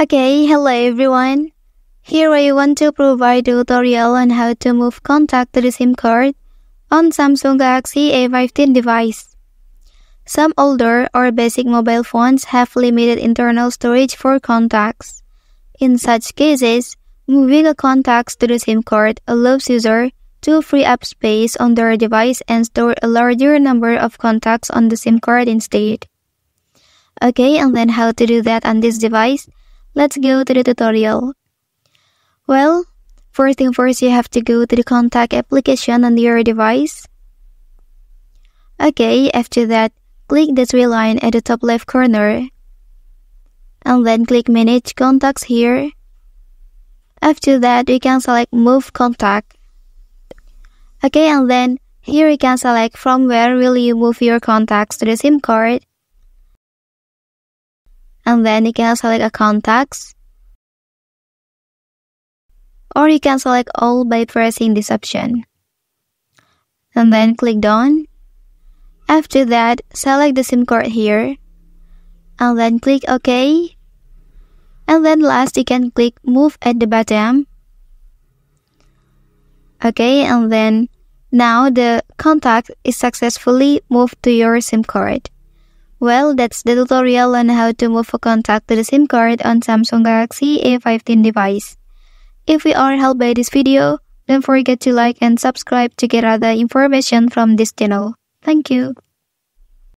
Okay, hello everyone. Here I want to provide a tutorial on how to move contact to the SIM card on Samsung Galaxy A15 device. Some older or basic mobile phones have limited internal storage for contacts. In such cases, moving a contacts to the SIM card allows user to free up space on their device and store a larger number of contacts on the SIM card instead. Okay, and then how to do that on this device? Let's go to the tutorial. Well, first thing first, you have to go to the contact application on your device. Okay, after that, click the three line at the top left corner. And then click manage contacts here. After that, you can select move contact. Okay, and then here you can select from where will you move your contacts to the SIM card and then you can select a contacts. Or you can select all by pressing this option. And then click done. After that select the sim card here. And then click ok. And then last you can click move at the bottom. Okay and then now the contact is successfully moved to your sim card well, that's the tutorial on how to move a contact to the SIM card on Samsung Galaxy A15 device. If you are helped by this video, don't forget to like and subscribe to get other information from this channel. Thank you.